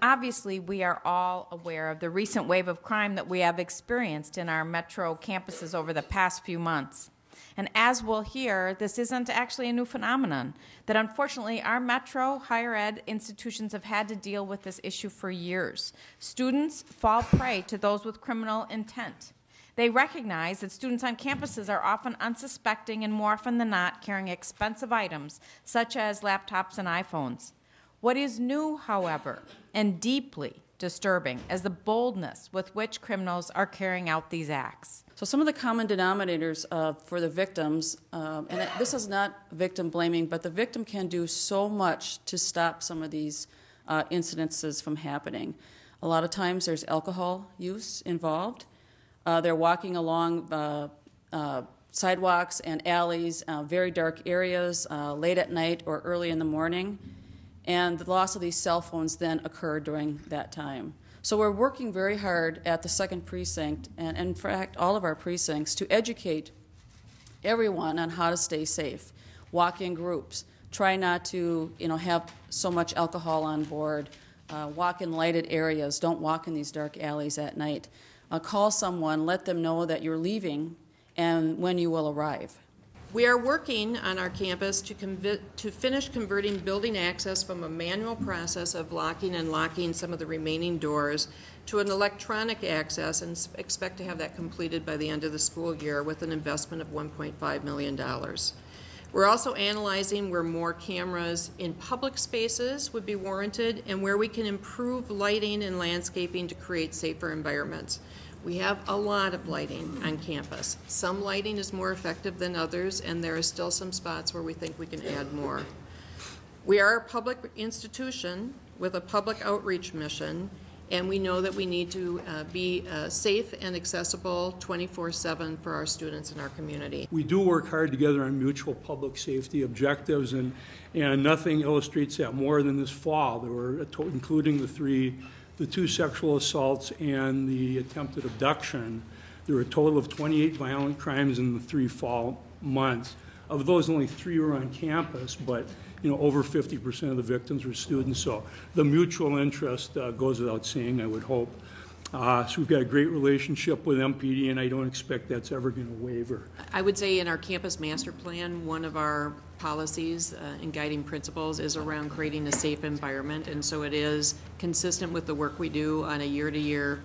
Obviously, we are all aware of the recent wave of crime that we have experienced in our metro campuses over the past few months. And as we'll hear, this isn't actually a new phenomenon. That unfortunately, our metro higher ed institutions have had to deal with this issue for years. Students fall prey to those with criminal intent. They recognize that students on campuses are often unsuspecting and more often than not carrying expensive items such as laptops and iPhones. What is new, however, and deeply disturbing is the boldness with which criminals are carrying out these acts. So, some of the common denominators uh, for the victims, um, and this is not victim blaming, but the victim can do so much to stop some of these uh, incidences from happening. A lot of times there's alcohol use involved. Uh, they're walking along uh, uh, sidewalks and alleys, very dark areas, late at night or early in the morning and the loss of these cell phones then occurred during that time. So we're working very hard at the second precinct, and in fact, all of our precincts, to educate everyone on how to stay safe. Walk in groups. Try not to, you know, have so much alcohol on board. Uh, walk in lighted areas. Don't walk in these dark alleys at night. Uh, call someone. Let them know that you're leaving and when you will arrive. We are working on our campus to, to finish converting building access from a manual process of locking and locking some of the remaining doors to an electronic access and expect to have that completed by the end of the school year with an investment of $1.5 million. We're also analyzing where more cameras in public spaces would be warranted and where we can improve lighting and landscaping to create safer environments. We have a lot of lighting on campus. Some lighting is more effective than others, and there are still some spots where we think we can add more. We are a public institution with a public outreach mission, and we know that we need to uh, be uh, safe and accessible 24 7 for our students in our community. We do work hard together on mutual public safety objectives, and, and nothing illustrates that more than this fall. Were, including the three the two sexual assaults and the attempted abduction, there were a total of 28 violent crimes in the three fall months. Of those, only three were on campus, but you know, over 50% of the victims were students. So the mutual interest uh, goes without saying, I would hope. Uh, so we've got a great relationship with MPD, and I don't expect that's ever going to waver. I would say in our campus master plan, one of our policies uh, and guiding principles is around creating a safe environment. And so it is consistent with the work we do on a year to year,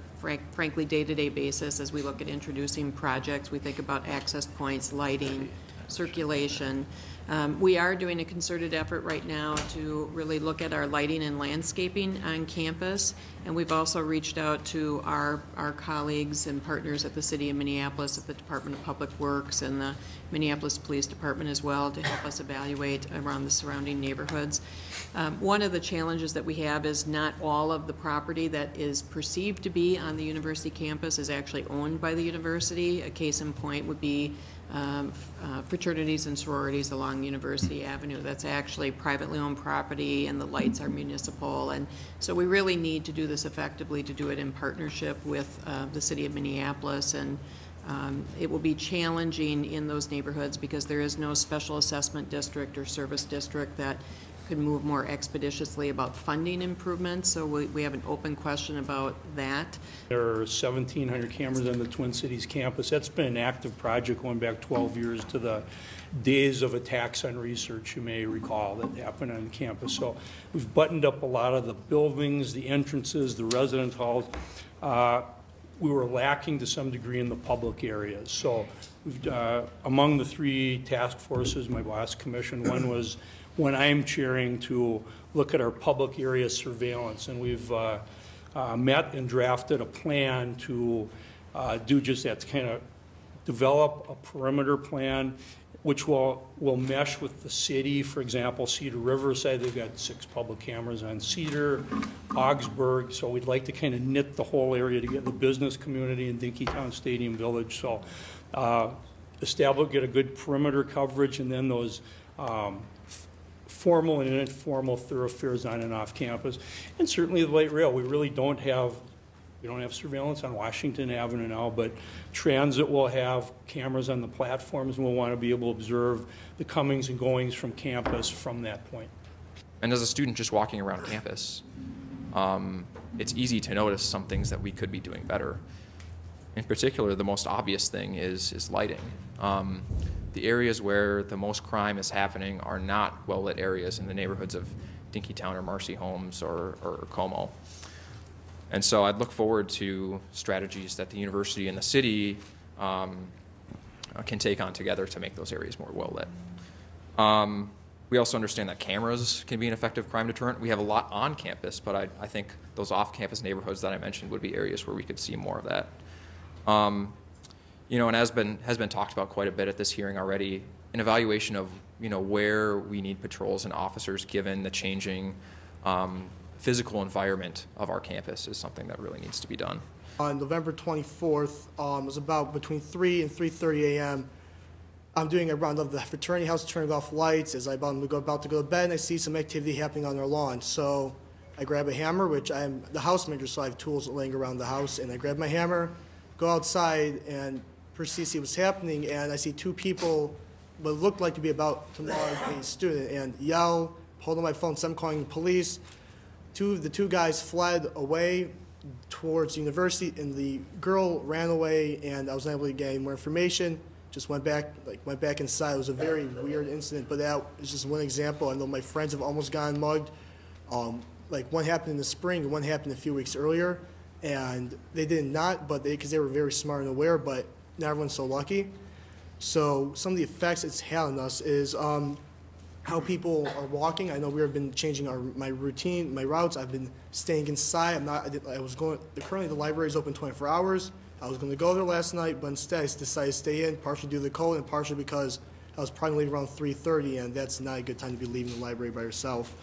frankly, day to day basis as we look at introducing projects. We think about access points, lighting, circulation. Um, we are doing a concerted effort right now to really look at our lighting and landscaping on campus, and we've also reached out to our, our colleagues and partners at the City of Minneapolis, at the Department of Public Works, and the Minneapolis Police Department as well to help us evaluate around the surrounding neighborhoods. Um, one of the challenges that we have is not all of the property that is perceived to be on the university campus is actually owned by the university. A case in point would be um, uh, fraternities and sororities along University Avenue. That's actually privately owned property, and the lights are municipal. And so we really need to do this effectively to do it in partnership with uh, the city of Minneapolis. And um, it will be challenging in those neighborhoods because there is no special assessment district or service district that could move more expeditiously about funding improvements. So we, we have an open question about that. There are 1,700 cameras on the Twin Cities campus. That's been an active project going back 12 years to the days of attacks on research, you may recall, that happened on campus. So we've buttoned up a lot of the buildings, the entrances, the residence halls. Uh, we were lacking to some degree in the public areas. So uh, among the three task forces my boss commissioned, one was when I'm chairing to look at our public area surveillance. And we've uh, uh, met and drafted a plan to uh, do just that, to kind of develop a perimeter plan which will, will mesh with the city. For example, Cedar Riverside, they've got six public cameras on Cedar, Augsburg. So we'd like to kind of knit the whole area together, the business community in Dinkytown Stadium Village. So uh, establish, get a good perimeter coverage, and then those um, formal and informal thoroughfares on and off campus, and certainly the light rail. We really don't have we don't have surveillance on Washington Avenue now, but transit will have cameras on the platforms, and we'll want to be able to observe the comings and goings from campus from that point. And as a student just walking around campus, um, it's easy to notice some things that we could be doing better. In particular, the most obvious thing is, is lighting. Um, the areas where the most crime is happening are not well-lit areas in the neighborhoods of Dinkytown or Marcy-Holmes or, or Como. And so I'd look forward to strategies that the university and the city um, can take on together to make those areas more well lit. Um, we also understand that cameras can be an effective crime deterrent. We have a lot on campus, but I, I think those off campus neighborhoods that I mentioned would be areas where we could see more of that. Um, you know, and as been has been talked about quite a bit at this hearing already, an evaluation of you know where we need patrols and officers given the changing um, physical environment of our campus is something that really needs to be done. On November 24th, um, it was about between 3 and 3:30 a.m. I'm doing a round of the fraternity house, turning off lights. As I'm about to go, about to bed, and I see some activity happening on their lawn. So I grab a hammer, which I'm the house manager, so I have tools laying around the house, and I grab my hammer, go outside, and proceed to see what's happening. And I see two people, what looked like to be about to maul a student, and yell, hold on my phone, so I'm calling the police. Two the two guys fled away towards university, and the girl ran away, and I was unable to gain more information. Just went back, like went back inside. It was a very weird incident, but that is just one example. I know my friends have almost gotten mugged. Um, like one happened in the spring, and one happened a few weeks earlier, and they did not, but they because they were very smart and aware, but not everyone's so lucky. So some of the effects it's had on us is um, how people are walking. I know we've been changing our my routine, my routes. I've been staying inside. I'm not. I, did, I was going. Currently, the library is open 24 hours. I was going to go there last night, but instead I decided to stay in, partially due to the cold, and partially because I was probably leaving around 3:30, and that's not a good time to be leaving the library by yourself.